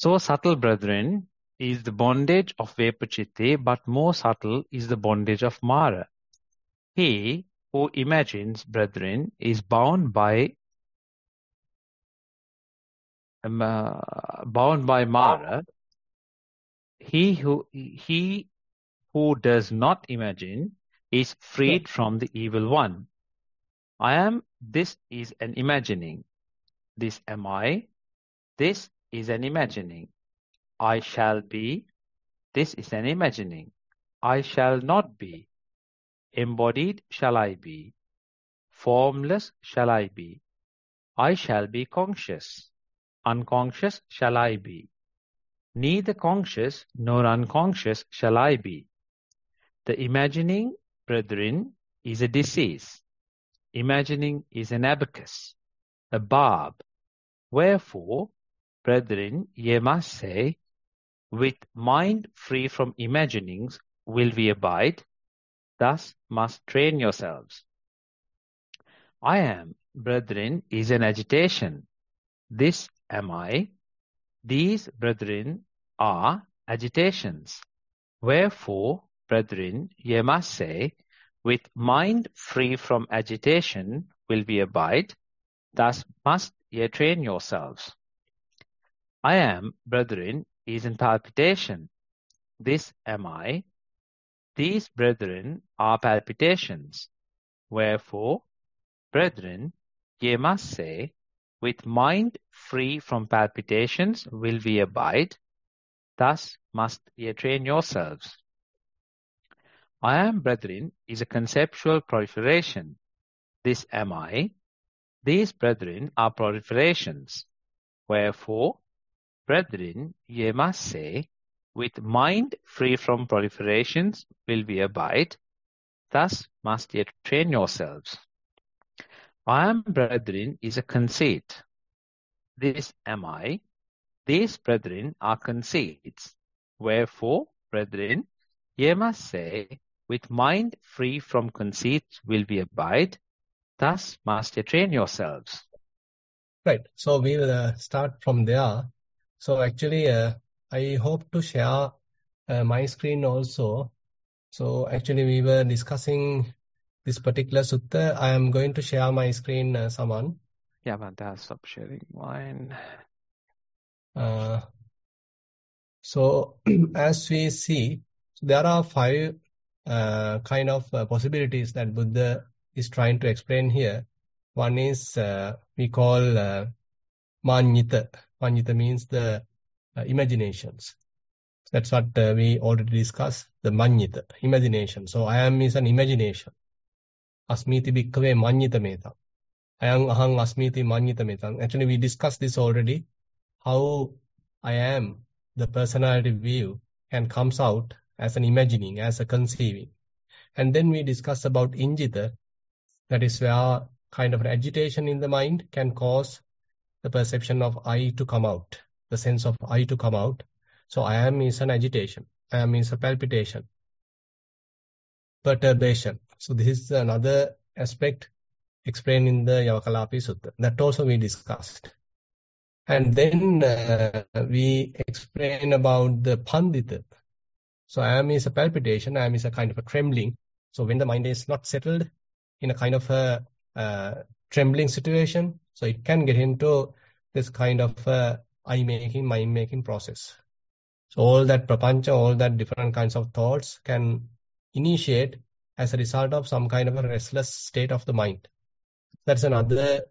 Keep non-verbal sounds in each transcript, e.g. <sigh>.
So subtle, brethren, is the bondage of Vepachitte, but more subtle is the bondage of Mara. He who imagines, brethren, is bound by um, uh, bound by Mara. He who he who does not imagine is freed from the evil one. I am, this is an imagining. This am I, this is an imagining. I shall be, this is an imagining. I shall not be. Embodied shall I be. Formless shall I be. I shall be conscious. Unconscious shall I be. Neither conscious nor unconscious shall I be. The imagining, brethren, is a disease. Imagining is an abacus, a barb. Wherefore, brethren, ye must say, with mind free from imaginings will we abide, thus must train yourselves. I am, brethren, is an agitation. This am I. These, brethren, are agitations. Wherefore, brethren, ye must say, with mind free from agitation will we abide, thus must ye train yourselves. I am, brethren, is in palpitation. This am I. These, brethren, are palpitations. Wherefore, brethren, ye must say, with mind free from palpitations will we abide, thus must ye train yourselves. I am, brethren, is a conceptual proliferation. This am I. These, brethren, are proliferations. Wherefore, brethren, ye must say, with mind free from proliferations will we abide, thus must ye train yourselves. I am, brethren, is a conceit. This am I. These, brethren, are conceits. Wherefore, brethren, ye must say, with mind free from conceit will we abide, thus must ye train yourselves. Right. So we will uh, start from there. So actually, uh, I hope to share uh, my screen also. So actually, we were discussing this particular sutta. I am going to share my screen, uh, Saman. Yeah, man, stop sharing mine. Uh, so <clears throat> as we see, there are five uh, kind of uh, possibilities that Buddha is trying to explain here. One is uh, we call manyita. Manyita means the uh, imaginations. That's what uh, we already discussed, the manyita, imagination. So I am is an imagination. Asmiti bhikkhave manyita meta. Ayang ahang asmiti manyita meta. Actually, we discussed this already. How I am, the personality view, and comes out as an imagining, as a conceiving. And then we discuss about injita, that is where kind of agitation in the mind can cause the perception of I to come out, the sense of I to come out. So I am is an agitation, I am is a palpitation, perturbation. So this is another aspect explained in the Yavakalapi Sutta. That also we discussed. And then uh, we explain about the phandita, so I am is a palpitation, I am is a kind of a trembling. So when the mind is not settled in a kind of a uh, trembling situation, so it can get into this kind of uh, I making, mind making process. So all that prapancha, all that different kinds of thoughts can initiate as a result of some kind of a restless state of the mind. That's another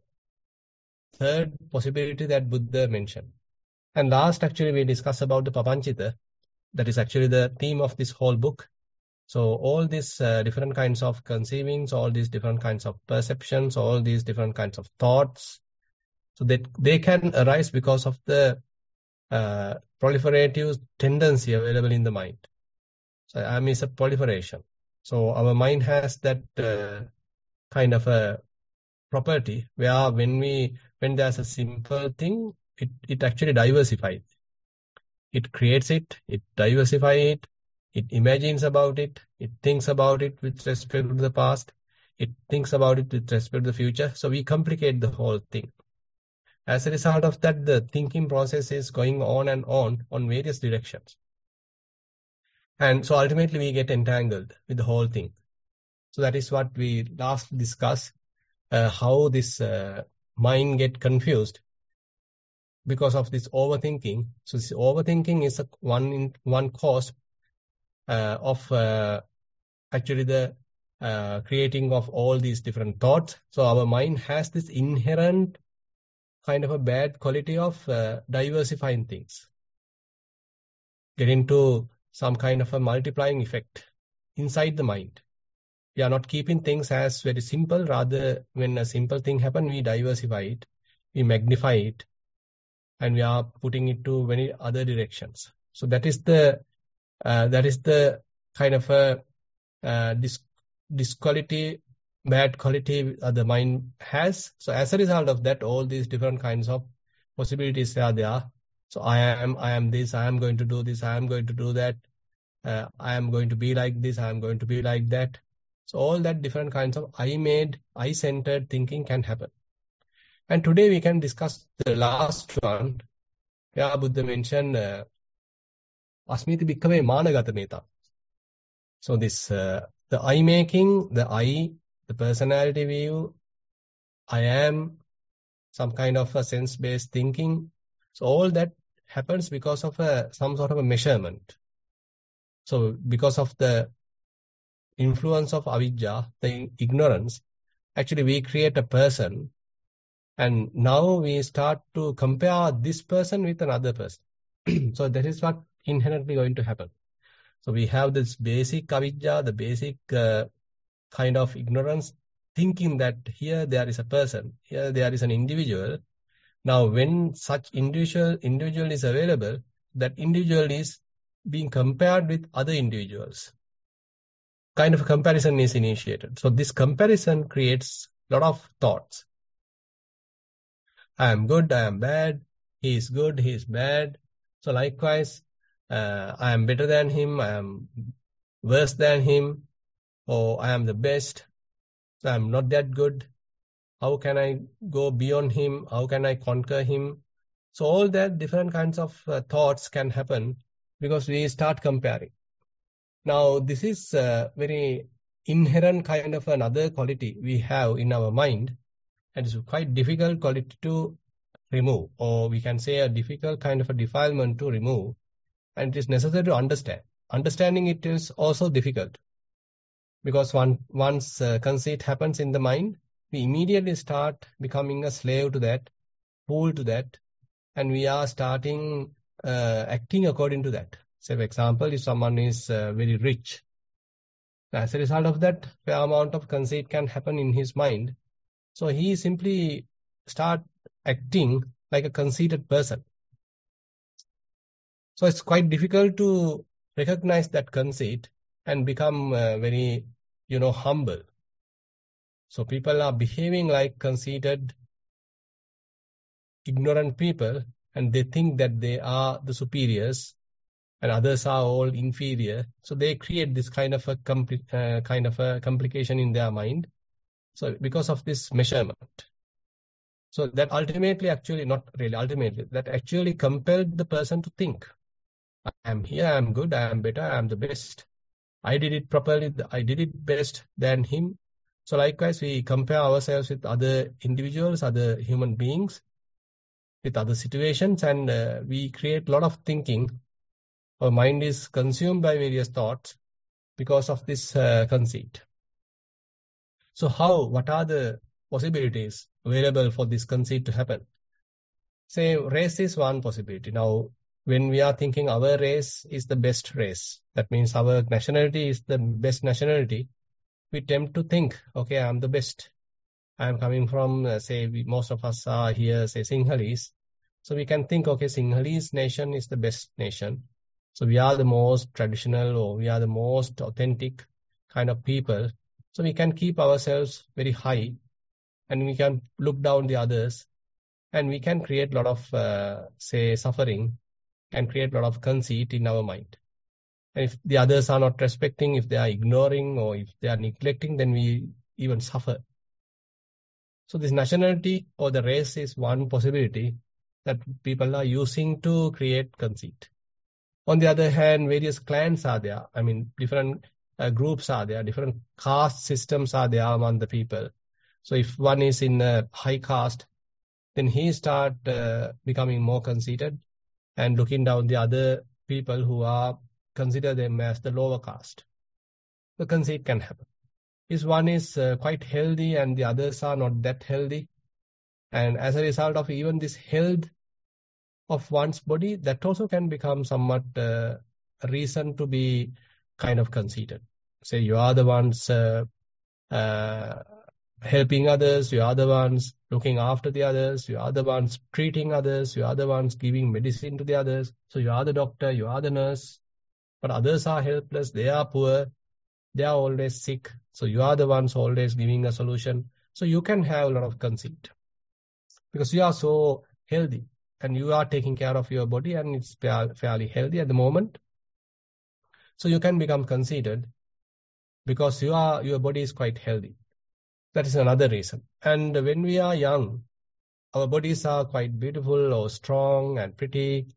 third possibility that Buddha mentioned. And last, actually, we discussed about the papanchita, that is actually the theme of this whole book. So all these uh, different kinds of conceivings, all these different kinds of perceptions, all these different kinds of thoughts, so that they can arise because of the uh, proliferative tendency available in the mind. So I mean, it's a proliferation. So our mind has that uh, kind of a property where when we when there's a simple thing, it it actually diversifies it creates it, it diversifies it, it imagines about it, it thinks about it with respect to the past, it thinks about it with respect to the future. So we complicate the whole thing. As a result of that, the thinking process is going on and on on various directions. And so ultimately we get entangled with the whole thing. So that is what we last discussed, uh, how this uh, mind get confused because of this overthinking. So this overthinking is a one in, one cause of uh, actually the uh, creating of all these different thoughts. So our mind has this inherent kind of a bad quality of uh, diversifying things, get into some kind of a multiplying effect inside the mind. We are not keeping things as very simple. Rather, when a simple thing happens, we diversify it, we magnify it, and we are putting it to many other directions. So that is the uh, that is the kind of a uh, dis disquality, bad quality uh, the mind has. So as a result of that, all these different kinds of possibilities are there. So I am, I am this, I am going to do this, I am going to do that, uh, I am going to be like this, I am going to be like that. So all that different kinds of I-made, I-centered thinking can happen. And today we can discuss the last one. Yeah, Buddha mentioned uh, Asmiti Bhikkhave Managata Meta. So this uh, the I making, the I, the personality view, I am, some kind of a sense-based thinking. So all that happens because of a some sort of a measurement. So because of the influence of avidya, the ignorance, actually we create a person and now we start to compare this person with another person. <clears throat> so that is what inherently going to happen. So we have this basic avidya, the basic uh, kind of ignorance, thinking that here there is a person, here there is an individual. Now, when such individual individual is available, that individual is being compared with other individuals. Kind of comparison is initiated. So this comparison creates a lot of thoughts. I am good, I am bad, he is good, he is bad. So likewise, uh, I am better than him, I am worse than him, or I am the best, I am not that good. How can I go beyond him? How can I conquer him? So all that different kinds of uh, thoughts can happen because we start comparing. Now this is a very inherent kind of another quality we have in our mind and it's quite difficult quality to remove or we can say a difficult kind of a defilement to remove and it is necessary to understand. Understanding it is also difficult because one, once uh, conceit happens in the mind, we immediately start becoming a slave to that, fool to that, and we are starting uh, acting according to that. Say, for example, if someone is uh, very rich, as a result of that, fair amount of conceit can happen in his mind. So he simply start acting like a conceited person. So it's quite difficult to recognize that conceit and become uh, very, you know, humble. So people are behaving like conceited, ignorant people, and they think that they are the superiors, and others are all inferior. So they create this kind of a compli- uh, kind of a complication in their mind. So because of this measurement, so that ultimately, actually, not really ultimately, that actually compelled the person to think. I am here, I am good, I am better, I am the best. I did it properly, I did it best than him. So likewise, we compare ourselves with other individuals, other human beings, with other situations, and uh, we create a lot of thinking. Our mind is consumed by various thoughts because of this uh, conceit. So how, what are the possibilities available for this conceit to happen? Say race is one possibility. Now, when we are thinking our race is the best race, that means our nationality is the best nationality, we tend to think, okay, I'm the best. I'm coming from, uh, say, we, most of us are here, say, Sinhalese. So we can think, okay, Sinhalese nation is the best nation. So we are the most traditional or we are the most authentic kind of people. So we can keep ourselves very high and we can look down the others and we can create a lot of, uh, say, suffering and create a lot of conceit in our mind. And if the others are not respecting, if they are ignoring or if they are neglecting, then we even suffer. So this nationality or the race is one possibility that people are using to create conceit. On the other hand, various clans are there. I mean, different uh, groups are there, different caste systems are there among the people. So if one is in a high caste, then he start uh, becoming more conceited and looking down the other people who are consider them as the lower caste. The conceit can happen. If one is uh, quite healthy and the others are not that healthy, and as a result of even this health of one's body, that also can become somewhat uh, reason to be kind of conceited. Say you are the ones uh, uh, helping others, you are the ones looking after the others, you are the ones treating others, you are the ones giving medicine to the others. So you are the doctor, you are the nurse, but others are helpless, they are poor, they are always sick. So you are the ones always giving a solution. So you can have a lot of conceit because you are so healthy and you are taking care of your body and it's fairly healthy at the moment. So you can become conceited because you are, your body is quite healthy. That is another reason. And when we are young, our bodies are quite beautiful or strong and pretty.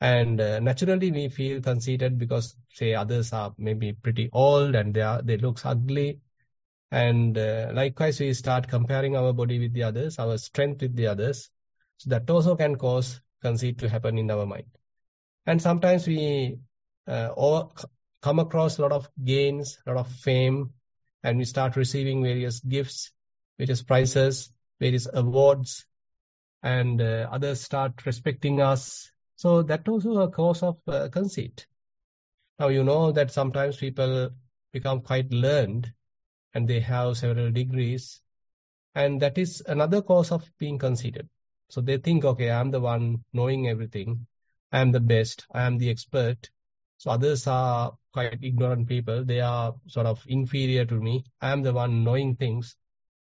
And uh, naturally we feel conceited because say others are maybe pretty old and they are, they look ugly. And uh, likewise, we start comparing our body with the others, our strength with the others. So that also can cause conceit to happen in our mind. And sometimes we uh, all come across a lot of gains, a lot of fame, and we start receiving various gifts, various prizes, various awards, and uh, others start respecting us. So that also a cause of uh, conceit. Now you know that sometimes people become quite learned and they have several degrees, and that is another cause of being conceited. So they think, okay, I'm the one knowing everything. I am the best. I am the expert. So others are quite ignorant people. They are sort of inferior to me. I am the one knowing things.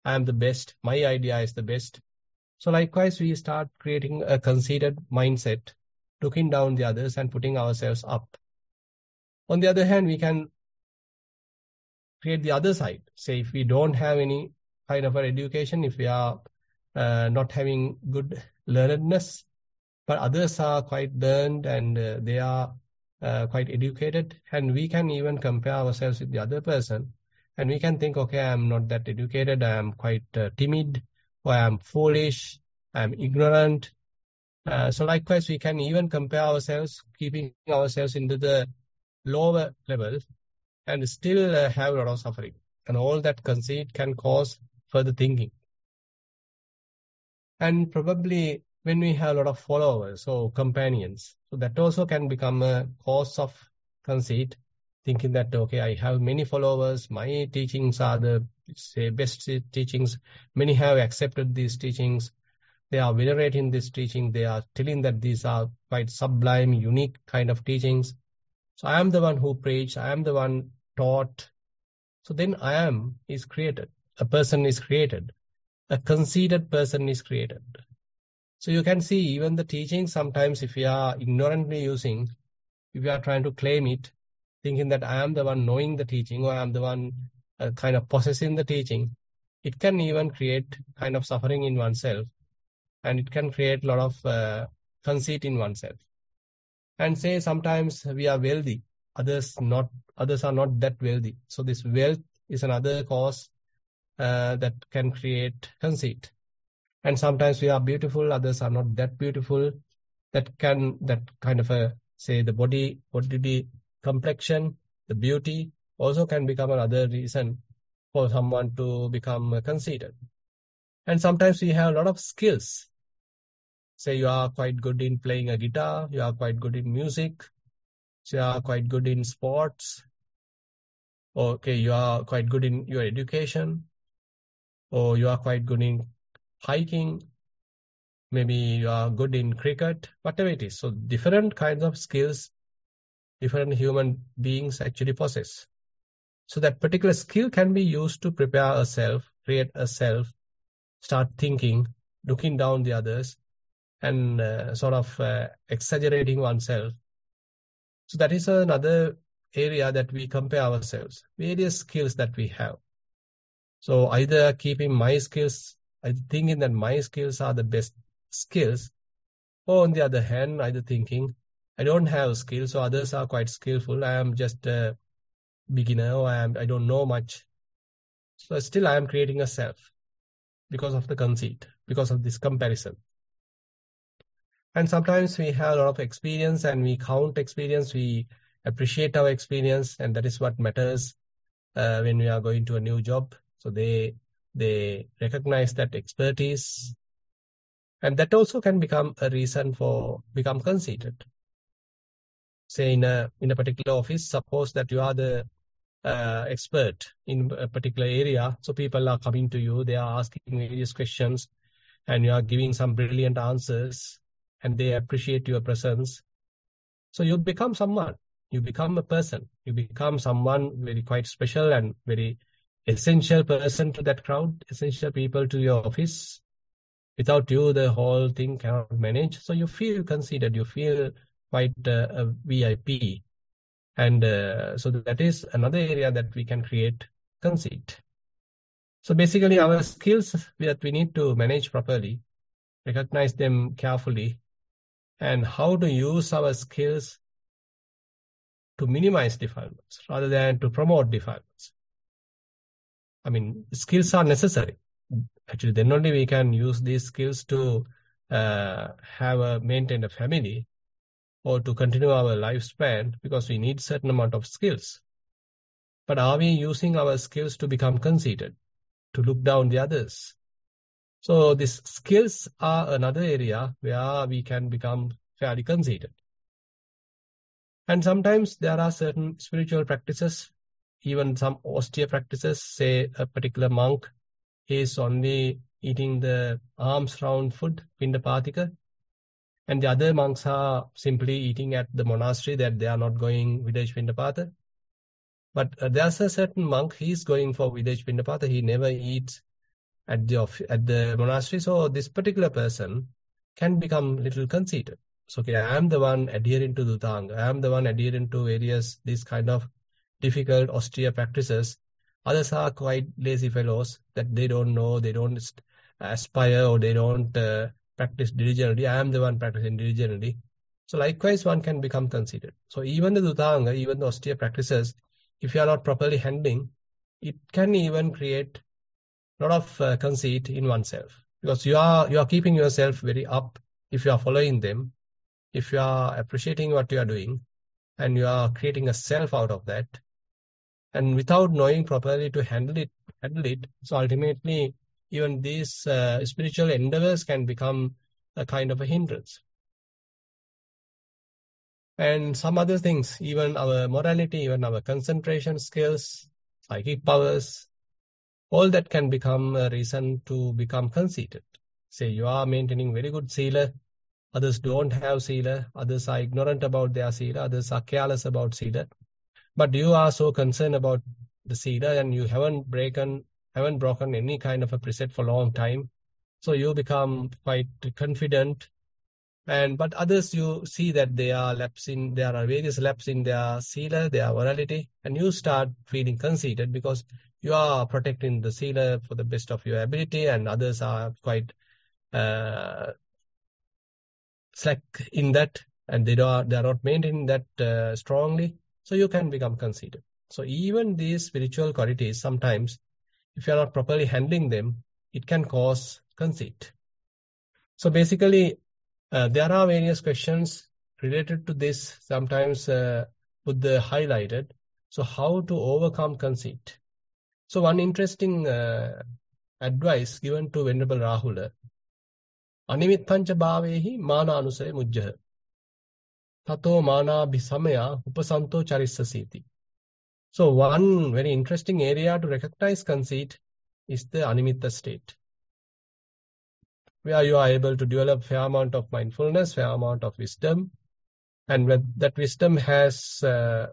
I am the best. My idea is the best. So likewise, we start creating a conceited mindset, looking down the others and putting ourselves up. On the other hand, we can create the other side. Say if we don't have any kind of an education, if we are uh, not having good learnedness, but others are quite learned and uh, they are uh, quite educated, and we can even compare ourselves with the other person, and we can think, okay, I'm not that educated, I am quite uh, timid, or I am foolish, I am ignorant. Uh, so likewise, we can even compare ourselves, keeping ourselves into the lower level, and still uh, have a lot of suffering. And all that conceit can cause further thinking. And probably when we have a lot of followers or companions, so that also can become a cause of conceit, thinking that, okay, I have many followers, my teachings are the say, best teachings. Many have accepted these teachings. They are venerating this teaching. They are telling that these are quite sublime, unique kind of teachings. So I am the one who preached. I am the one taught. So then I am is created. A person is created a conceited person is created. So you can see even the teaching sometimes if we are ignorantly using, if we are trying to claim it, thinking that I am the one knowing the teaching or I am the one uh, kind of possessing the teaching, it can even create kind of suffering in oneself and it can create a lot of uh, conceit in oneself. And say sometimes we are wealthy, others not, others are not that wealthy. So this wealth is another cause uh, that can create conceit. And sometimes we are beautiful, others are not that beautiful. That can, that kind of a, say the body, body complexion, the beauty also can become another reason for someone to become conceited. And sometimes we have a lot of skills. Say you are quite good in playing a guitar, you are quite good in music, you are quite good in sports, okay, you are quite good in your education, or you are quite good in hiking, maybe you are good in cricket, whatever it is. So different kinds of skills different human beings actually possess. So that particular skill can be used to prepare a self, create a self, start thinking, looking down the others, and uh, sort of uh, exaggerating oneself. So that is another area that we compare ourselves, various skills that we have. So either keeping my skills thinking that my skills are the best skills, or on the other hand, either thinking I don't have skills, so others are quite skillful. I am just a beginner, or I am I don't know much. So still, I am creating a self because of the conceit, because of this comparison. And sometimes we have a lot of experience, and we count experience. We appreciate our experience, and that is what matters uh, when we are going to a new job. So they they recognize that expertise, and that also can become a reason for become conceited. Say in a in a particular office, suppose that you are the uh, expert in a particular area, so people are coming to you, they are asking various questions, and you are giving some brilliant answers, and they appreciate your presence. So you become someone you become a person you become someone very quite special and very essential person to that crowd essential people to your office. Without you the whole thing cannot manage. So you feel considered you feel quite uh, a vip and uh, so that is another area that we can create conceit. So basically our skills that we need to manage properly recognize them carefully and how to use our skills to minimize defilements rather than to promote defilements. I mean, skills are necessary. Actually, then only we can use these skills to uh, have a maintain a family or to continue our lifespan because we need certain amount of skills. But are we using our skills to become conceited, to look down the others? So these skills are another area where we can become fairly conceited. And sometimes there are certain spiritual practices, even some austere practices, say a particular monk is only eating the alms round food, pindapatika, and the other monks are simply eating at the monastery that they are not going village pindapata. But uh, there's a certain monk, he's going for village pindapata, he never eats at the at the monastery. So this particular person can become little conceited. So, okay, I am the one adhering to Dhutanga. I am the one adhering to various these kind of difficult austere practices. Others are quite lazy fellows that they don't know, they don't aspire, or they don't uh, practice diligently. I am the one practicing diligently. So, likewise, one can become conceited. So, even the Dhutanga, even the austere practices, if you are not properly handling, it can even create a lot of uh, conceit in oneself because you are you are keeping yourself very up if you are following them if you are appreciating what you are doing and you are creating a self out of that and without knowing properly to handle it handle it so ultimately even these uh, spiritual endeavors can become a kind of a hindrance and some other things even our morality even our concentration skills psychic powers all that can become a reason to become conceited say you are maintaining very good sila Others don't have sila. Others are ignorant about their sila. Others are careless about sila. But you are so concerned about the sila and you haven't broken, haven't broken any kind of a preset for a long time. So you become quite confident. And but others you see that they are lapsing, there are various lapses in their sila, their morality, and you start feeling conceited because you are protecting the sila for the best of your ability, and others are quite uh, slack in that and they are they are not maintaining that uh, strongly so you can become conceited. So even these spiritual qualities, sometimes, if you are not properly handling them, it can cause conceit. So basically, uh, there are various questions related to this. Sometimes uh, Buddha highlighted. So how to overcome conceit. So one interesting uh, advice given to Venerable Rahula, Animittancha bhavehi mana anusaya mujjaha tato manabhisamaya upasanto charisasiti. So one very interesting area to recognize conceit is the animitta state, where you are able to develop fair amount of mindfulness, fair amount of wisdom, and when that wisdom has uh,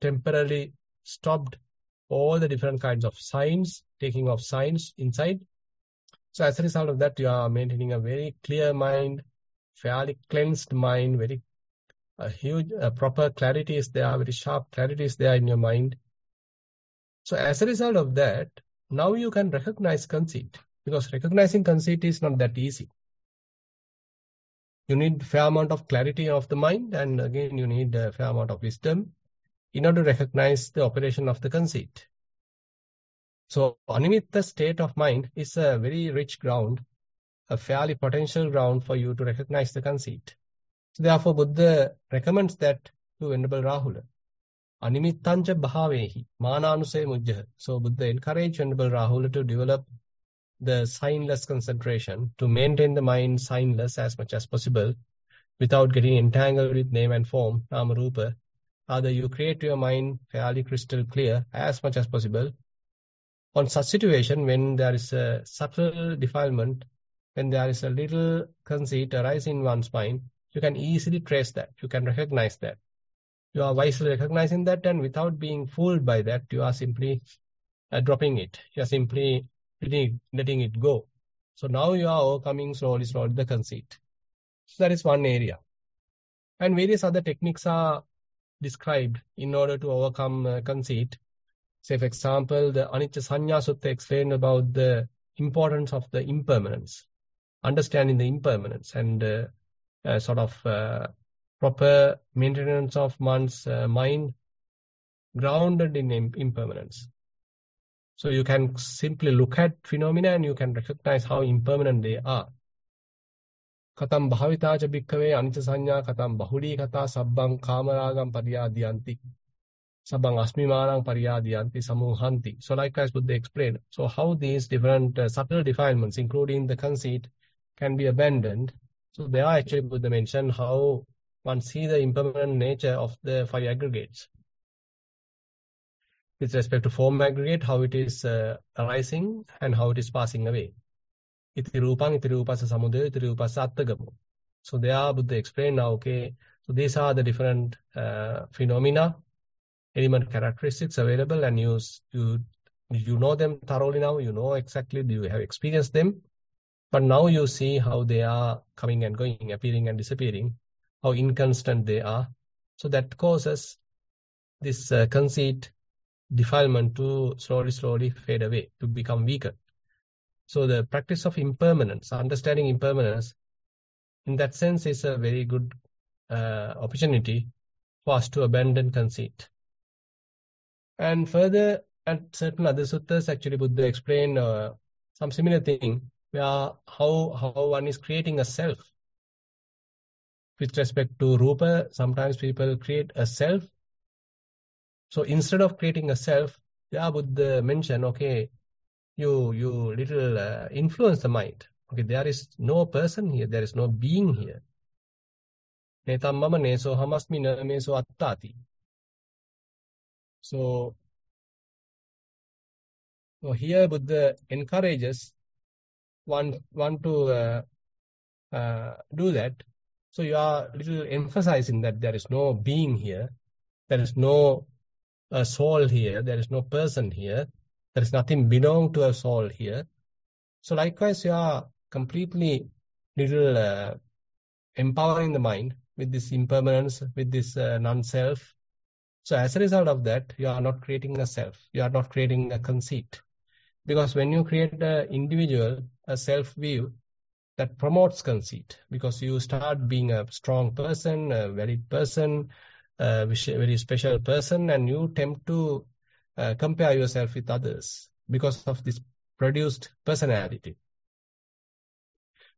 temporarily stopped all the different kinds of signs, taking of signs inside. So as a result of that, you are maintaining a very clear mind, fairly cleansed mind, very a huge, a proper clarity is there, very sharp clarity is there in your mind. So as a result of that, now you can recognize conceit. Because recognizing conceit is not that easy. You need fair amount of clarity of the mind, and again, you need a fair amount of wisdom in order to recognize the operation of the conceit. So, animitta state of mind is a very rich ground, a fairly potential ground for you to recognize the conceit. So therefore, Buddha recommends that to Venerable Rahula. Animittancha bhavehi, mananuse mujjaha. So Buddha encouraged Venerable Rahula to develop the signless concentration, to maintain the mind signless as much as possible, without getting entangled with name and form, nama rupa. Rather, you create your mind fairly crystal clear as much as possible. On such situation, when there is a subtle defilement, when there is a little conceit arising in one's mind, you can easily trace that. You can recognize that. You are wisely recognizing that, and without being fooled by that, you are simply uh, dropping it. You are simply letting, letting it go. So now you are overcoming slowly, slowly the conceit. So that is one area. And various other techniques are described in order to overcome uh, conceit. Say, for example, the Anicca Sanya Sutta explained about the importance of the impermanence, understanding the impermanence and uh, sort of uh, proper maintenance of one's uh, mind grounded in im- impermanence. So you can simply look at phenomena and you can recognize how impermanent they are. කතම් භාවිතාච භික්ඛවේ අනිච්ච සංඥා කතම් බහුලී කතා සබ්බං කාමරාගම් පරියාදියන්ති සබ්බං අස්මිමානං පරියාදියන්ති සමුහන්ති so likewise Buddha explained so how these different uh, subtle defilements including the conceit can be abandoned so there are actually Buddha mentioned how one see the impermanent nature of the five aggregates. With respect to form aggregate how it is uh, arising and how it is passing away. Iti rupang iti rupasa samudaya so there Buddha explained now okay so these are the different uh, phenomena element characteristics available and you you you know them thoroughly now you know exactly you have experienced them but now you see how they are coming and going appearing and disappearing how inconstant they are. So that causes this uh, conceit defilement to slowly slowly fade away to become weaker. So the practice of impermanence understanding impermanence in that sense is a very good uh, opportunity for us to abandon conceit. And further, at certain other suttas, actually Buddha explained uh, some similar thing, how how one is creating a self. With respect to rupa, sometimes people create a self. So instead of creating a self, yeah, Buddha mentioned, okay, you you little uh, influence the mind. Okay, there is no person here, there is no being here. Attati. So, so here Buddha encourages one one to uh, uh, do that. So you are little emphasizing that there is no being here, there is no uh, soul here, there is no person here, there is nothing belong to a soul here. So likewise, you are completely little uh, empowering the mind with this impermanence, with this uh, non-self, so as a result of that, you are not creating a self. You are not creating a conceit. Because when you create an individual, a self view, that promotes conceit. Because you start being a strong person, a valid person, a very special person, and you tend to uh, compare yourself with others because of this produced personality.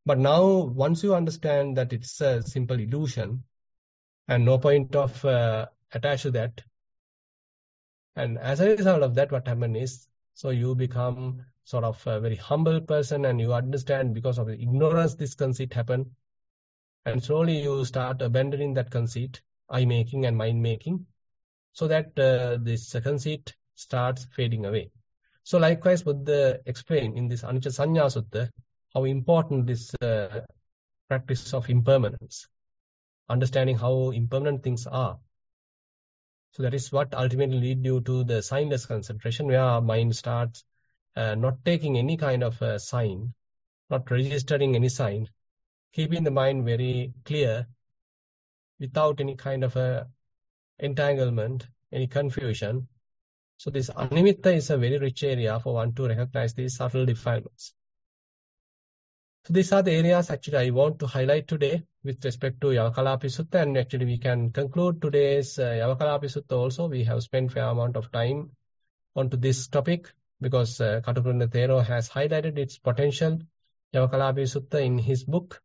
But now, once you understand that it's a simple illusion and no point of uh, attached to that. And as a result of that, what happened is, so you become sort of a very humble person and you understand because of the ignorance this conceit happened. And slowly you start abandoning that conceit, I making and mind making, so that uh, this conceit starts fading away. So likewise, Buddha explained in this Anicca Sanya Sutta how important this uh, practice of impermanence, understanding how impermanent things are, so that is what ultimately lead you to the signless concentration, where our mind starts uh, not taking any kind of a sign, not registering any sign, keeping the mind very clear, without any kind of a entanglement, any confusion. So this animitta is a very rich area for one to recognize these subtle defilements. So these are the areas actually I want to highlight today with respect to Yavakalapi Sutta and actually we can conclude today's uh, Yavakalapi Sutta also. We have spent fair amount of time onto this topic because uh, Katapranda Thero has highlighted its potential Yavakalapi Sutta in his book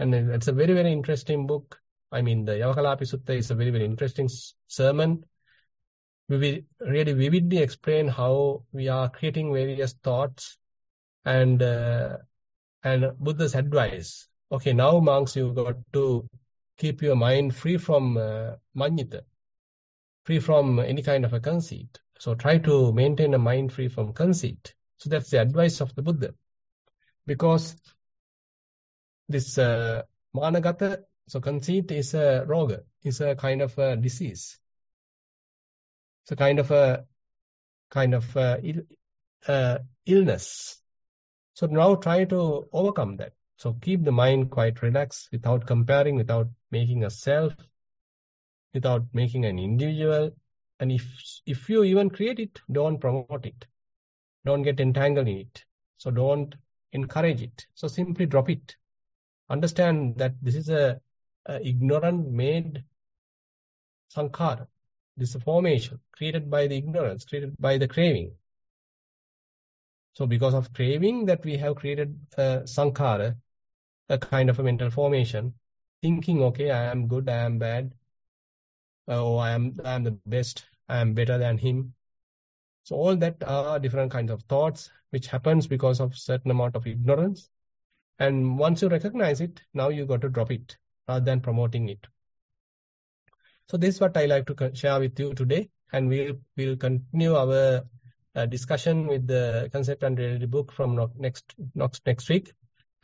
and it's a very very interesting book. I mean the Yavakalapi Sutta is a very very interesting sermon. We will really vividly explain how we are creating various thoughts and uh, and Buddha's advice. Okay, now monks, you've got to keep your mind free from uh, manyita, free from any kind of a conceit. So try to maintain a mind free from conceit. So that's the advice of the Buddha. Because this uh, managata, so conceit is a roga, is a kind of a disease. It's a kind of a kind of a Ill, uh, illness so now try to overcome that. So keep the mind quite relaxed without comparing, without making a self, without making an individual. And if if you even create it, don't promote it. Don't get entangled in it. So don't encourage it. So simply drop it. Understand that this is a, a ignorant made sankhara. This is a formation created by the ignorance, created by the craving. So because of craving that we have created a sankhara, a kind of a mental formation, thinking, okay, I am good, I am bad, or I am, I am the best, I am better than him. So all that are different kinds of thoughts, which happens because of certain amount of ignorance. And once you recognize it, now you got to drop it rather than promoting it. So this is what I like to share with you today, and we'll we'll continue our uh, discussion with the concept and reality book from next next next week.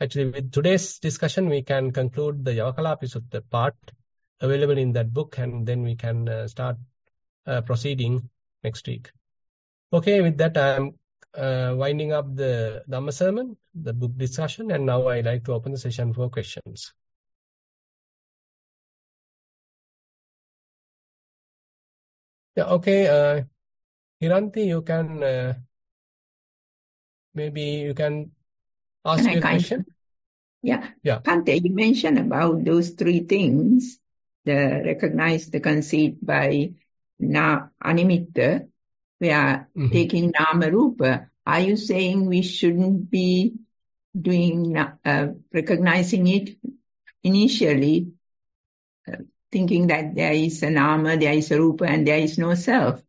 Actually, with today's discussion, we can conclude the Yavakalapi Sutta part available in that book, and then we can uh, start uh, proceeding next week. Okay, with that, I'm uh, winding up the Dhamma sermon, the book discussion, and now I'd like to open the session for questions. Yeah, okay. Uh, Hiranti, you can uh, maybe you can ask can your <laughs> question. Yeah. Yeah. Bhante, you mentioned about those three things, the recognize the conceit by na animitta, we are Mhm. taking nama rupa. Are you saying we shouldn't be doing, uh, recognizing it initially, uh, thinking that there is a nama, there is a rupa, and there is no self?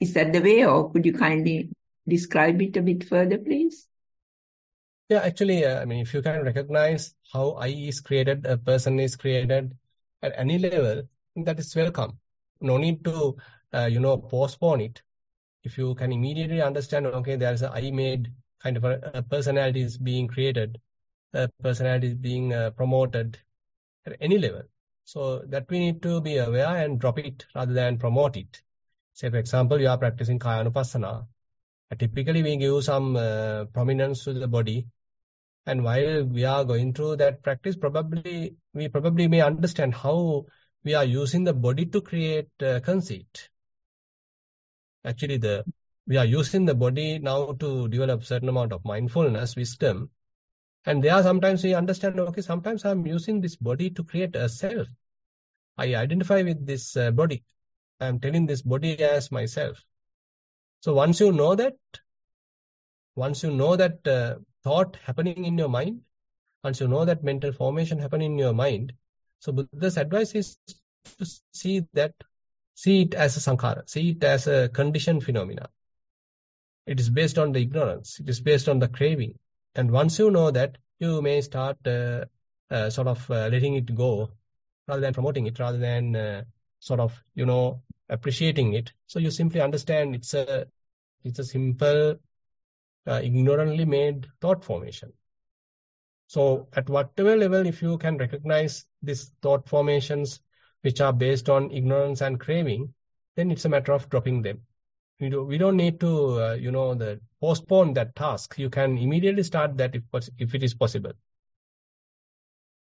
Is that the way, or could you kindly describe it a bit further, please? Yeah, actually, uh, I mean, if you can recognize how I is created, a person is created at any level, that is welcome. No need to, uh, you know, postpone it. If you can immediately understand, okay, there's a I made kind of a, a personality is being created, a personality is being uh, promoted at any level. So that we need to be aware and drop it rather than promote it. Say, for example, you are practicing Kaya Anupassana. Typically, we give some uh, prominence to the body and while we are going through that practice, probably we probably may understand how we are using the body to create uh, conceit. Actually, the we are using the body now to develop a certain amount of mindfulness, wisdom, and there are sometimes we understand. Okay, sometimes I'm using this body to create a self. I identify with this uh, body. I'm telling this body as myself. So once you know that, once you know that uh, thought happening in your mind, once you know that mental formation happening in your mind, so Buddha's advice is to see that, see it as a sankhara, see it as a conditioned phenomena. It is based on the ignorance, it is based on the craving. And once you know that, you may start uh, uh, sort of uh, letting it go rather than promoting it, rather than uh, sort of, you know, appreciating it. So you simply understand it's a, it's a simple uh, ignorantly made thought formation. So at whatever level, if you can recognize these thought formations which are based on ignorance and craving, then it's a matter of dropping them. We, do, we don't need to, uh, you know, the postpone that task. You can immediately start that if, if it is possible.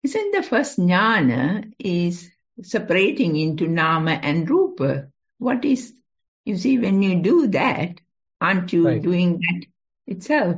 Isn't the first jnana is separating into nama and rupa? What is, you see, when you do that, aren't you Right. doing that itself?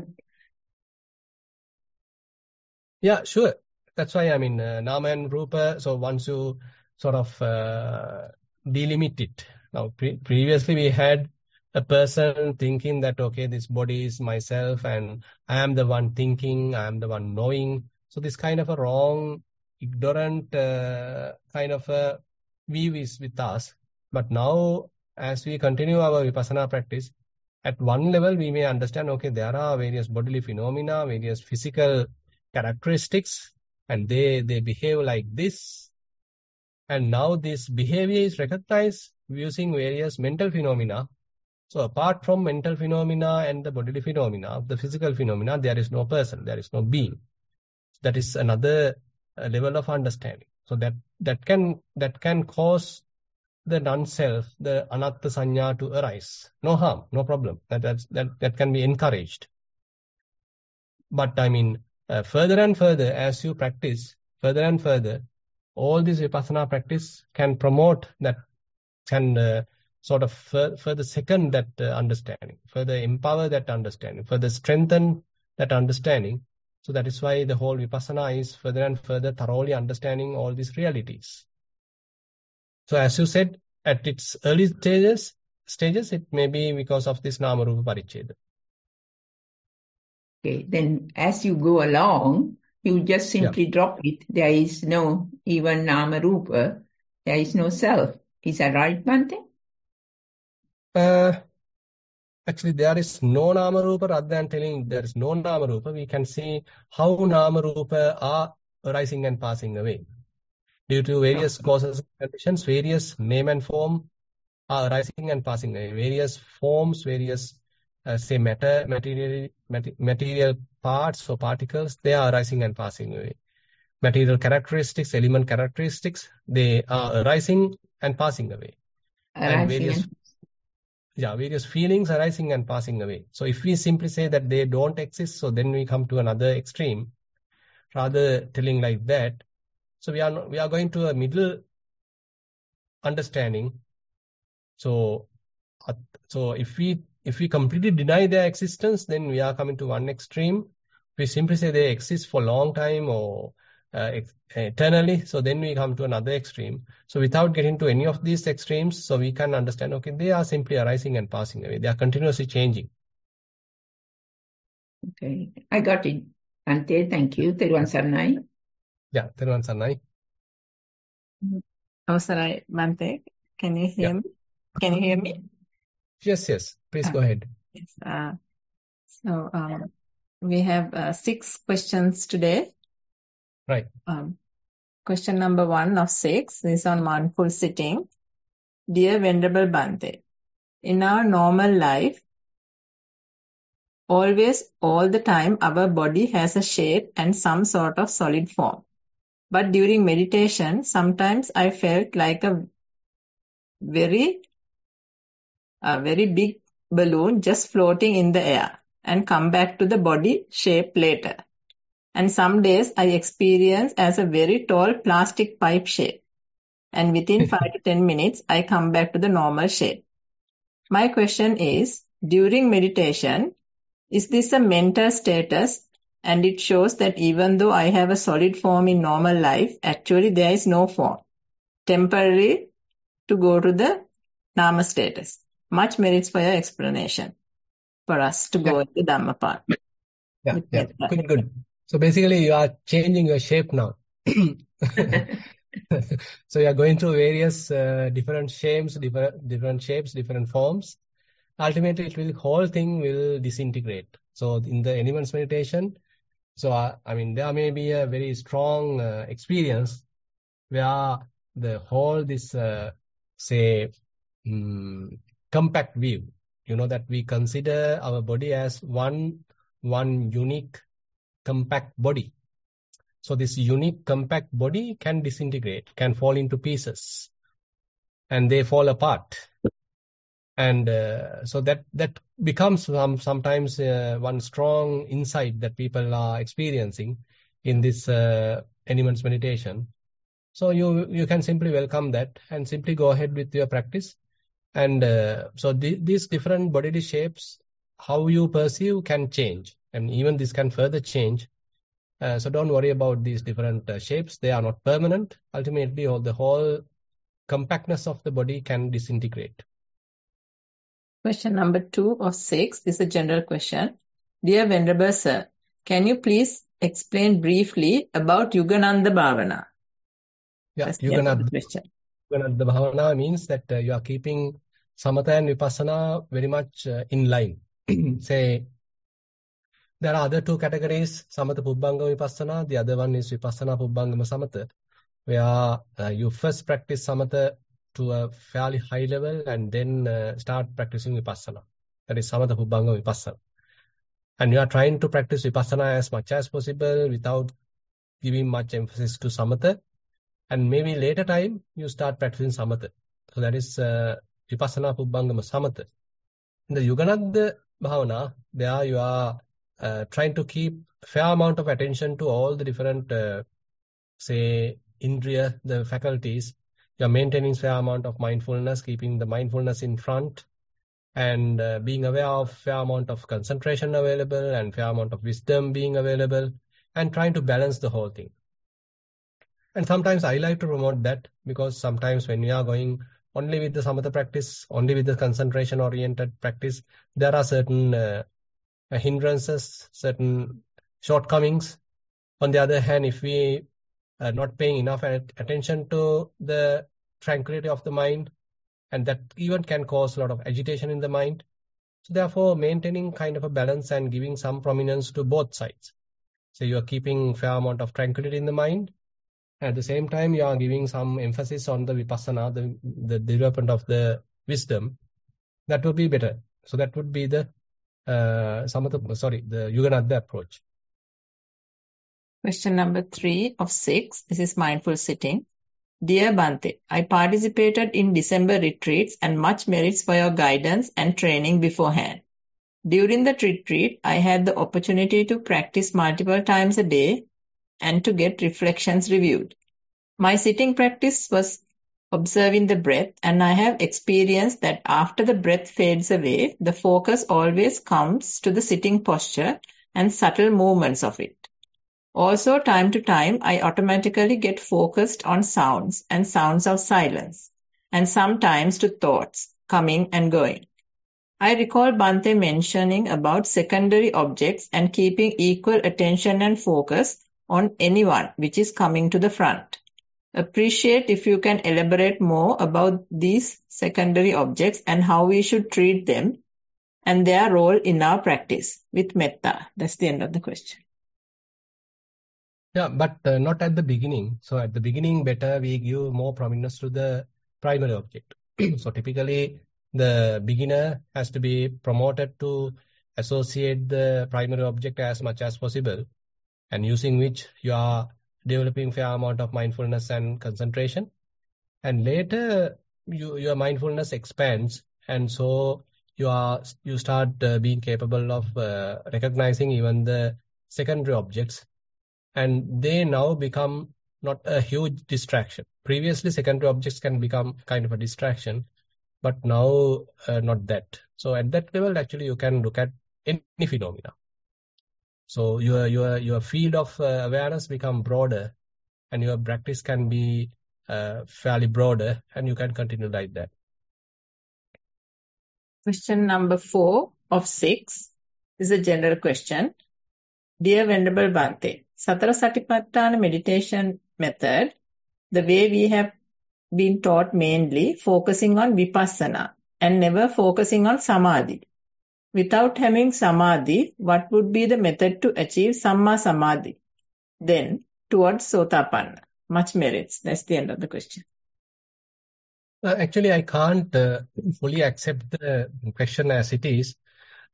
Yeah, sure. That's why I mean uh, Nama and Rupa. So once you sort of uh, delimit it. Now, pre- previously we had a person thinking that okay, this body is myself, and I am the one thinking, I am the one knowing. So this kind of a wrong, ignorant uh, kind of a view is with us. But now, as we continue our vipassana practice, at one level we may understand okay, there are various bodily phenomena, various physical characteristics, and they they behave like this. And now this behavior is recognized using various mental phenomena. So apart from mental phenomena and the bodily phenomena, the physical phenomena, there is no person, there is no being. That is another uh, level of understanding. So that that can that can cause the non-self, the anatta sanya to arise. No harm, no problem. That that that can be encouraged. But I mean, uh, further and further, as you practice, further and further, all this vipassana practice can promote that, can uh, sort of fur- further second that uh, understanding, further empower that understanding, further strengthen that understanding. So that is why the whole vipassana is further and further thoroughly understanding all these realities. So as you said, at its early stages, stages it may be because of this nama rupa pariccheda. Okay, then as you go along, you just simply drop it. There is no even nama rupa. There is no self. Is that right, Bhante? Uh, actually, there is no nama rupa rather than telling there is no nama rupa. We can see how nama rupa are arising and passing away. Due to various causes and conditions, various name and form are arising and passing away. Various forms, various uh, say matter, material, material parts or particles, they are arising and passing away. Material characteristics, element characteristics, they are arising and passing away. And various yeah, various feelings arising and passing away. So if we simply say that they don't exist, so then we come to another extreme. Rather telling like that, so we are not, we are going to a middle understanding. So so if we if we completely deny their existence, then we are coming to one extreme. We simply say they exist for a long time or uh, eternally. So then we come to another extreme. So without getting to any of these extremes, so we can understand, okay, they are simply arising and passing away. They are continuously changing. Okay, I got it. Bhante, thank you. Teruan Saranai. Yeah, Thiruvan Sannai. Avasarයි, Bhante. Can you hear Yeah. me? Can you hear me? Yes, yes. Please go ahead. Yes. Uh, so um, we have uh, six questions today. Right. Um, question number one of six is on mindful sitting. Dear Venerable Bhante, in our normal life, always, all the time, our body has a shape and some sort of solid form. But during meditation, sometimes I felt like a very, a very big balloon just floating in the air and come back to the body shape later. And some days I experience as a very tall plastic pipe shape. And within <laughs> five to ten minutes, I come back to the normal shape. My question is, during meditation, is this a mental status? And it shows that even though I have a solid form in normal life, actually there is no form. Temporary to go to the Nama status. Much merits for your explanation for us to go into Dhamma path. Yeah, With yeah. that. Good, good. So basically, you are changing your shape now. <laughs> so you are going through various uh, different shapes, different different shapes, different forms. Ultimately, it will whole thing will disintegrate. So in the elements meditation, so uh, I mean there may be a very strong uh, experience where the whole this uh, say mm, compact view. You know that we consider our body as one one unique compact body. So this unique compact body can disintegrate, can fall into pieces, and they fall apart. And uh, so that that becomes some, sometimes uh, one strong insight that people are experiencing in this uh, meditation. So you you can simply welcome that and simply go ahead with your practice. And uh, so the, these different bodily shapes, how you perceive can change, and even this can further change Uh, so don't worry about these different uh, shapes. They are not permanent. Ultimately, all the whole compactness of the body can disintegrate. Question number two of six is a general question. Dear Venerable Sir, can you please explain briefly about Yuganaddha Bhavana? Yeah, That's the end the Yuganaddha, question. Yuganaddha Bhavana means that uh, you are keeping Samatha and Vipassana very much uh, in line. <clears throat> Say, there are other two categories, Samatha Pubbangama Vipassana, the other one is Vipassana Pubbangama Samatha, where uh, you first practice Samatha to a fairly high level and then uh, start practicing Vipassana. That is Samatha Pubbangama Vipassana. And you are trying to practice Vipassana as much as possible without giving much emphasis to Samatha. And maybe later time, you start practicing Samatha. So that is uh, Vipassana Pubbangama Samatha. In the Yuganaddha Bhavana, there you are uh, trying to keep fair amount of attention to all the different, uh, say, indriya, the faculties. You're maintaining fair amount of mindfulness, keeping the mindfulness in front, and uh, being aware of fair amount of concentration available and fair amount of wisdom being available, and trying to balance the whole thing. And sometimes I like to promote that because sometimes when we are going only with the samatha practice, only with the concentration oriented practice, there are certain uh, hindrances, certain shortcomings. On the other hand, if we are not paying enough at- attention to the tranquility of the mind, and that even can cause a lot of agitation in the mind. So therefore, maintaining kind of a balance and giving some prominence to both sides. So you are keeping fair amount of tranquility in the mind. At the same time, you are giving some emphasis on the vipassana, the, the development of the wisdom. That would be better. So that would be the uh, samatha, sorry, the Yuganaddha approach. Question number three of six. This is mindful sitting. Dear Bhante, I participated in December retreats and much merits for your guidance and training beforehand. During the retreat, I had the opportunity to practice multiple times a day and to get reflections reviewed. My sitting practice was observing the breath, and I have experienced that after the breath fades away, the focus always comes to the sitting posture and subtle movements of it. Also, time to time, I automatically get focused on sounds and sounds of silence, and sometimes to thoughts coming and going. I recall Bhante mentioning about secondary objects and keeping equal attention and focus on anyone which is coming to the front. Appreciate if you can elaborate more about these secondary objects and how we should treat them and their role in our practice with metta. That's the end of the question. Yeah, but uh, not at the beginning. So at the beginning, better we give more prominence to the primary object. <clears throat> so typically, the beginner has to be promoted to associate the primary object as much as possible, and using which you are developing fair amount of mindfulness and concentration. And later, you, your mindfulness expands, and so you are you start uh, being capable of uh, recognizing even the secondary objects and they now become not a huge distraction. Previously, secondary objects can become kind of a distraction, but now uh, not that. So at that level, actually, you can look at any phenomena. So your your your field of uh, awareness become broader, and your practice can be uh, fairly broader, and you can continue like that. Question number four of six is a general question. Dear Venerable Bhante, Satara Satipatthana meditation method, the way we have been taught mainly focusing on vipassana and never focusing on samadhi. Without having samadhi, what would be the method to achieve samma samadhi? Then towards sotapanna. Much merits. That's the end of the question. Uh, actually, I can't uh, fully accept the question as it is.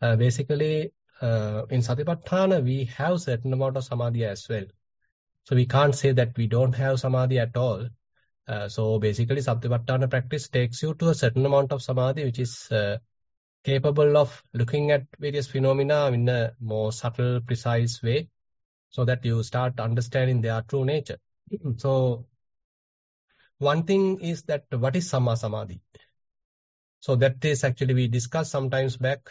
Uh, basically, uh, in Satipatthana, we have certain amount of samadhi as well. So we can't say that we don't have samadhi at all. Uh, so basically, Satipatthana practice takes you to a certain amount of samadhi, which is uh, capable of looking at various phenomena in a more subtle, precise way, so that you start understanding their true nature. so one thing is that what is samma samadhi? So that is actually we discussed sometimes back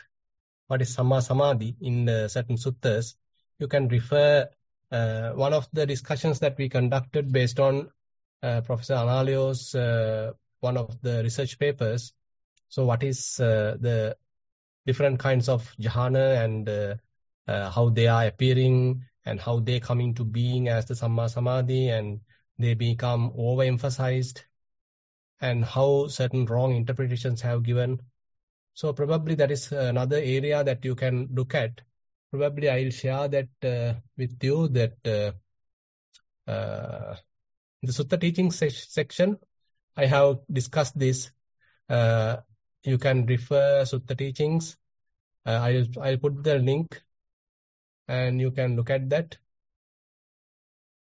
what is samma samadhi in uh, certain suttas. You can refer uh, one of the discussions that we conducted based on uh, Professor Analayo's uh, one of the research papers. So, what is uh, the different kinds of jhana and uh, how they are appearing and how they come into being as the Samma Samadhi and they become overemphasized and how certain wrong interpretations have given. So probably that is another area that you can look at. Probably I'll share that uh, with you that uh, uh, the Sutta teaching se section, I have discussed this. Uh, you can refer Sutta teachings. Uh, I'll, I'll put the link and you can look at that.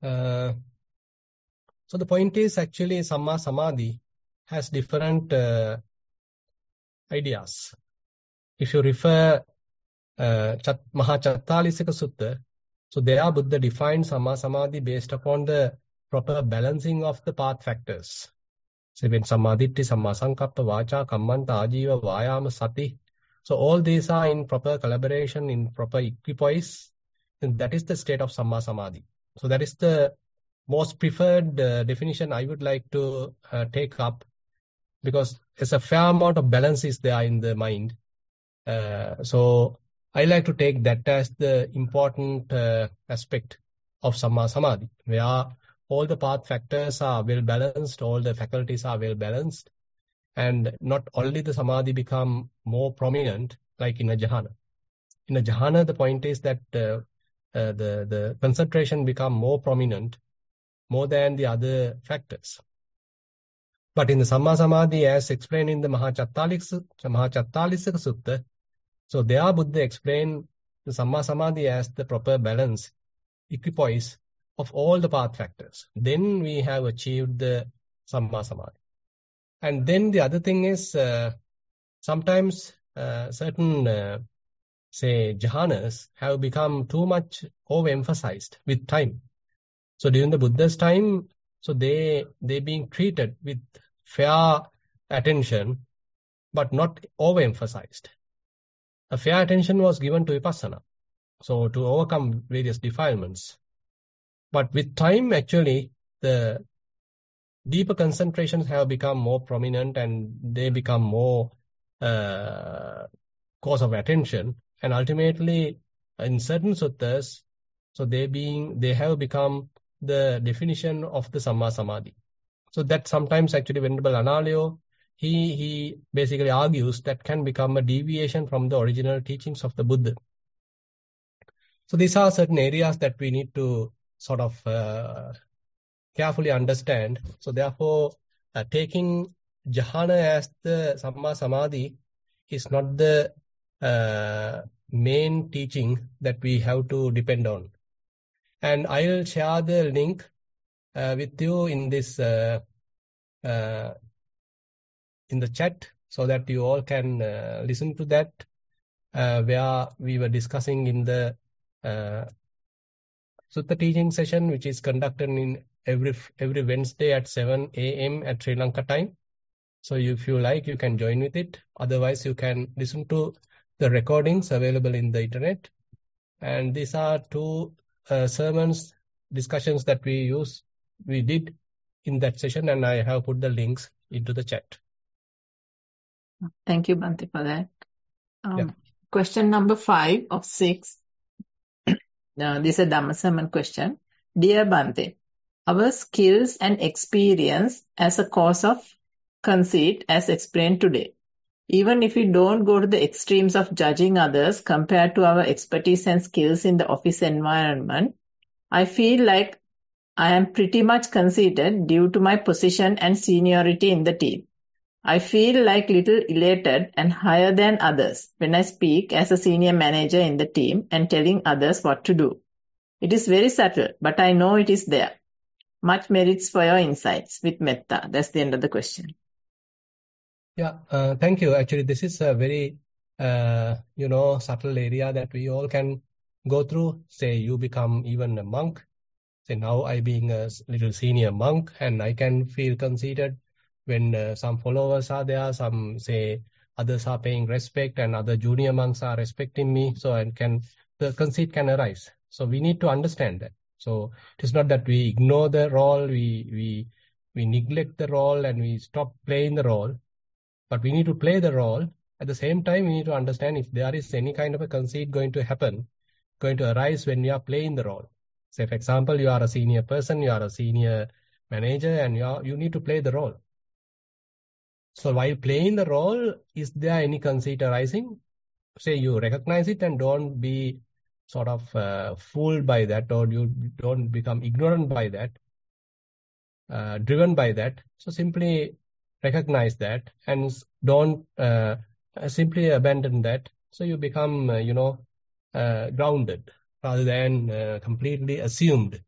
Uh, so the point is actually Samma Samadhi has different uh, ideas. If you refer uh, Chat, Sutta, so there Buddha defined Samma Samadhi based upon the proper balancing of the path factors. So when Sammaditthi, Samma Sankappa, Vacha, Kammanta, Ajiva, Vayama, Sati. So all these are in proper collaboration, in proper equipoise. And that is the state of Samma Samadhi. So that is the most preferred uh, definition I would like to uh, take up because there's a fair amount of balance is there in the mind. Uh, so I like to take that as the important uh, aspect of Samma Samadhi, where all the path factors are well balanced, all the faculties are well balanced, and not only the Samadhi become more prominent, like in a jhana. In a jhana, the point is that uh, uh, the the concentration become more prominent, more than the other factors. But in the Samma Samadhi, as explained in the Mahachattarisaka Sutta, so there Buddha explained the Samma Samadhi as the proper balance, equipoise of all the path factors. Then we have achieved the Samma Samadhi. And then the other thing is uh, sometimes uh, certain, uh, say, jhanas have become too much overemphasized with time. So during the Buddha's time, so they they being treated with fair attention, but not overemphasized. A fair attention was given to vipassana, so to overcome various defilements. But with time, actually, the deeper concentrations have become more prominent and they become more uh, cause of attention. And ultimately, in certain suttas, so they being they have become the definition of the Samma Samadhi. So that sometimes actually Venerable Analayo, he, he basically argues that can become a deviation from the original teachings of the Buddha. So these are certain areas that we need to sort of uh, carefully understand. So therefore, uh, taking jhana as the Samma Samadhi is not the uh, main teaching that we have to depend on and I'll share the link uh, with you in this uh, uh, in the chat so that you all can uh, listen to that uh, where we were discussing in the uh, Sutta teaching session which is conducted in every every Wednesday at 7 a.m. at Sri Lanka time. So if you like, you can join with it. Otherwise, you can listen to the recordings available in the internet. And these are two uh, sermons discussions that we use we did in that session and I have put the links into the chat. Thank you, Bhante, for that. Um, Yeah. Question number five of six. now, <clears throat> this is a Dhamma sermon question. Dear Bhante, our skills and experience as a cause of conceit as explained today. Even if we don't go to the extremes of judging others compared to our expertise and skills in the office environment, I feel like I am pretty much conceited due to my position and seniority in the team. I feel like little elated and higher than others when I speak as a senior manager in the team and telling others what to do. It is very subtle, but I know it is there. Much merits for your insights with metta. That's the end of the question. Yeah, uh, thank you. Actually, this is a very, uh, you know, subtle area that we all can go through. Say you become even a monk. Now I being a little senior monk and I can feel conceited when uh, some followers are there, some say others are paying respect and other junior monks are respecting me. So I can, the conceit can arise. So we need to understand that. So it is not that we ignore the role, we we we neglect the role and we stop playing the role, but we need to play the role. At the same time, we need to understand if there is any kind of a conceit going to happen, going to arise when we are playing the role. Say, for example, you are a senior person, you are a senior manager, and you are, you need to play the role. So while playing the role, is there any conceit arising? Say you recognize it and don't be sort of uh, fooled by that, or you don't become ignorant by that, uh, driven by that. So simply recognize that and don't uh, simply abandon that. So you become, uh, you know, uh, grounded rather than uh, completely assumed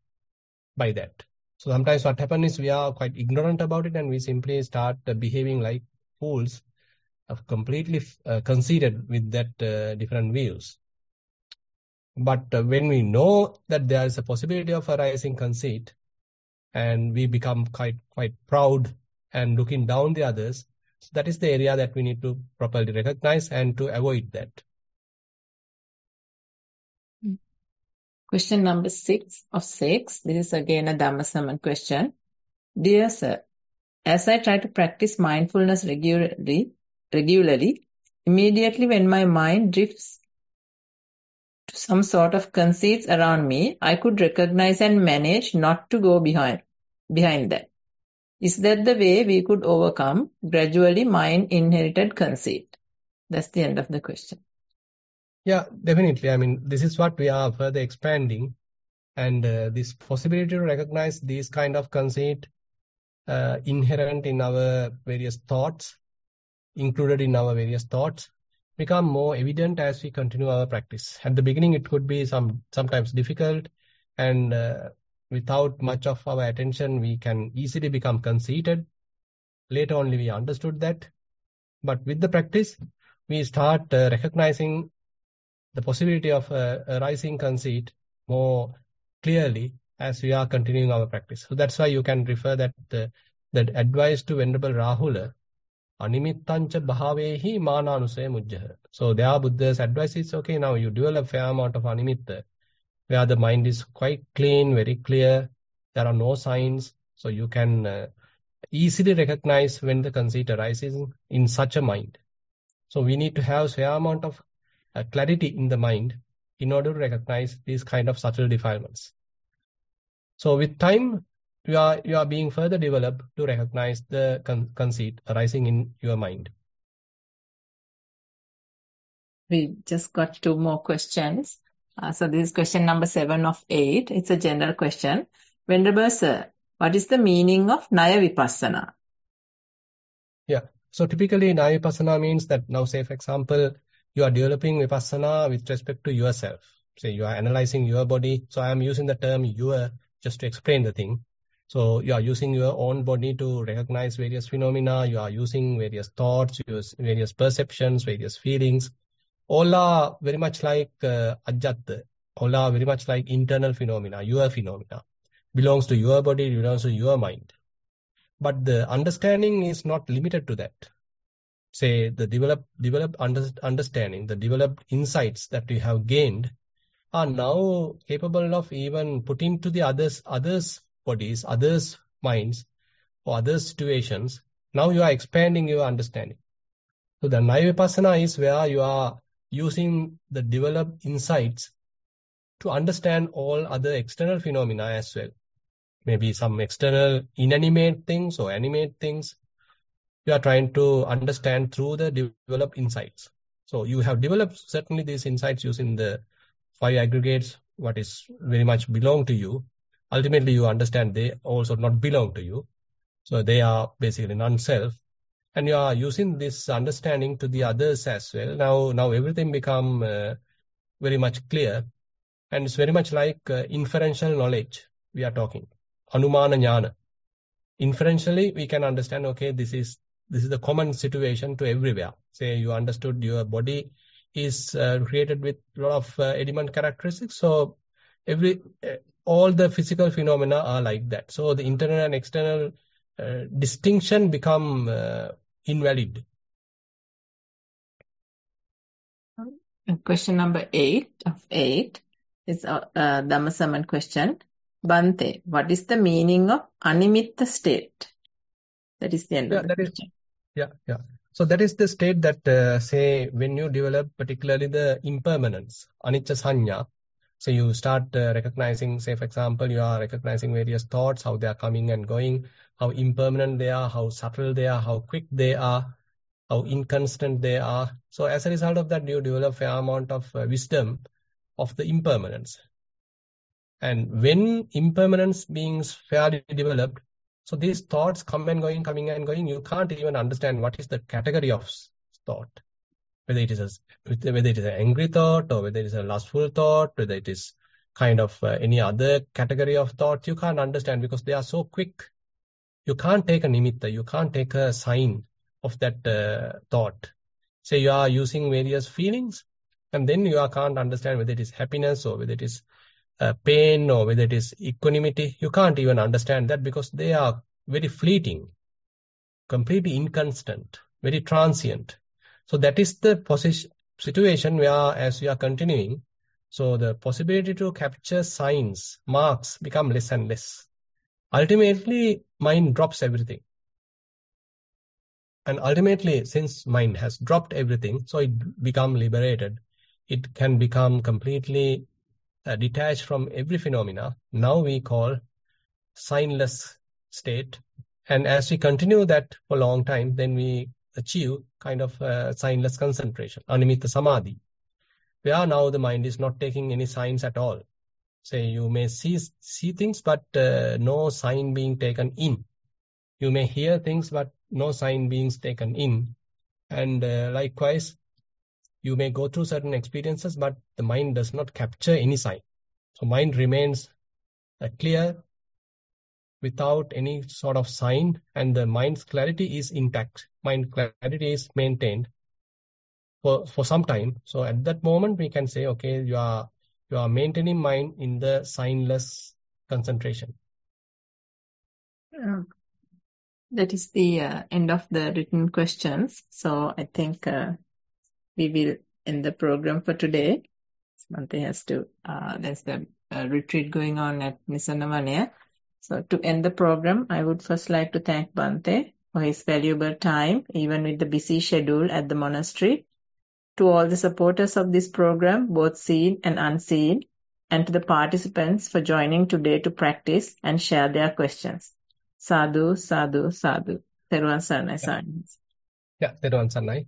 by that. So sometimes what happens is we are quite ignorant about it and we simply start uh, behaving like fools, uh, completely uh, conceited with that uh, different views. But uh, when we know that there is a possibility of arising conceit, and we become quite quite proud and looking down the others, so that is the area that we need to properly recognize and to avoid that. Question number six of six. This is again a Dhamma sermon question. Dear sir, as I try to practice mindfulness regularly, regularly, immediately when my mind drifts to some sort of conceits around me, I could recognize and manage not to go behind, behind that. Is that the way we could overcome gradually mind inherited conceit? That's the end of the question. Yeah, definitely. I mean, this is what we are further expanding, and uh, this possibility to recognize these kind of conceit uh, inherent in our various thoughts, included in our various thoughts, become more evident as we continue our practice. At the beginning, it could be some sometimes difficult, and uh, without much of our attention, we can easily become conceited. Later only we understood that, but with the practice, we start uh, recognizing the possibility of arising conceit more clearly as we are continuing our practice. So that's why you can refer that that advice to Venerable Rahula, animittancha bhavehi mananusaya mujjaha. So there are Buddha's advice is okay, now you develop a fair amount of animitta, where the mind is quite clean, very clear, there are no signs, so you can uh, easily recognize when the conceit arises in such a mind. So we need to have fair amount of uh, clarity in the mind in order to recognize these kind of subtle defilements. So with time, you are you are being further developed to recognize the con- conceit arising in your mind. We just got two more questions. Uh, so this is question number seven of eight. It's a general question. Venerable sir, what is the meaning of Naya Vipassana? Yeah. So typically, Naya Vipassana means that now, say for example, you are developing Vipassana with respect to yourself. Say you are analyzing your body. So I am using the term your just to explain the thing. So you are using your own body to recognize various phenomena. You are using various thoughts, various perceptions, various feelings. All are very much like uh, ajat. All are very much like internal phenomena, your phenomena. Belongs to your body, belongs to your mind. But the understanding is not limited to that. Say the developed developed under, understanding, the developed insights that we have gained are now capable of even putting to the others others bodies, others minds, or other situations. Now you are expanding your understanding. So the Naya Vipassana is where you are using the developed insights to understand all other external phenomena as well. Maybe some external inanimate things or animate things. You are trying to understand through the developed insights. So you have developed certainly these insights using the five aggregates, what is very much belong to you. Ultimately, you understand they also not belong to you. So they are basically non-self. And you are using this understanding to the others as well. Now, now everything become uh, very much clear. And it's very much like uh, inferential knowledge we are talking. Anumana jnana. Inferentially, we can understand, okay, this is this is the common situation to everywhere. Say you understood your body is uh, created with a lot of uh, element characteristics. So every uh, all the physical phenomena are like that. So the internal and external uh, distinction become uh, invalid. Question number eight of eight. is a uh, Dhamma sermon question. Bhante, what is the meaning of animitta state? That is the end Yeah, of the that is question. Yeah, yeah. So that is the state that uh, say when you develop particularly the impermanence, anicca sanya. So you start uh, recognizing, say for example, you are recognizing various thoughts, how they are coming and going, how impermanent they are, how subtle they are, how quick they are, how inconstant they are. So as a result of that, you develop a fair amount of uh, wisdom of the impermanence. And when impermanence being fairly developed, so these thoughts come and going, coming and going, you can't even understand what is the category of thought. Whether it is a, whether it is an angry thought or whether it is a lustful thought, whether it is kind of uh, any other category of thought, you can't understand because they are so quick. You can't take a nimitta, you can't take a sign of that uh, thought. Say you are using various feelings and then you are, can't understand whether it is happiness or whether it is uh, pain or whether it is equanimity. You can't even understand that because they are very fleeting, completely inconstant, very transient. So that is the position, situation where as we are continuing, so the possibility to capture signs, marks become less and less. Ultimately, mind drops everything. And ultimately, since mind has dropped everything, so it become liberated. It can become completely uh, detached from every phenomena. Now we call signless state. And as we continue that for a long time, then we achieve kind of uh, signless concentration, animitta samadhi, where now the mind is not taking any signs at all. Say you may see see things, but uh, no sign being taken in. You may hear things, but no sign being taken in. And uh, likewise, you may go through certain experiences, but the mind does not capture any sign. So mind remains uh, clear without any sort of sign, and the mind's clarity is intact. Mind clarity is maintained for for some time. So at that moment, we can say, okay, you are you are maintaining mind in the signless concentration. Uh, that is the uh, end of the written questions. So I think uh, we will end the program for today. Bhante has to, uh, there's the uh, retreat going on at Nissaranavanaya. So to end the program, I would first like to thank Bhante for his valuable time, even with the busy schedule at the monastery. To all the supporters of this program, both seen and unseen, and to the participants for joining today to practice and share their questions. Sadhu, sadhu, sadhu. Teruvan Saranai, Yeah. Science. Yeah, that one, Sanai.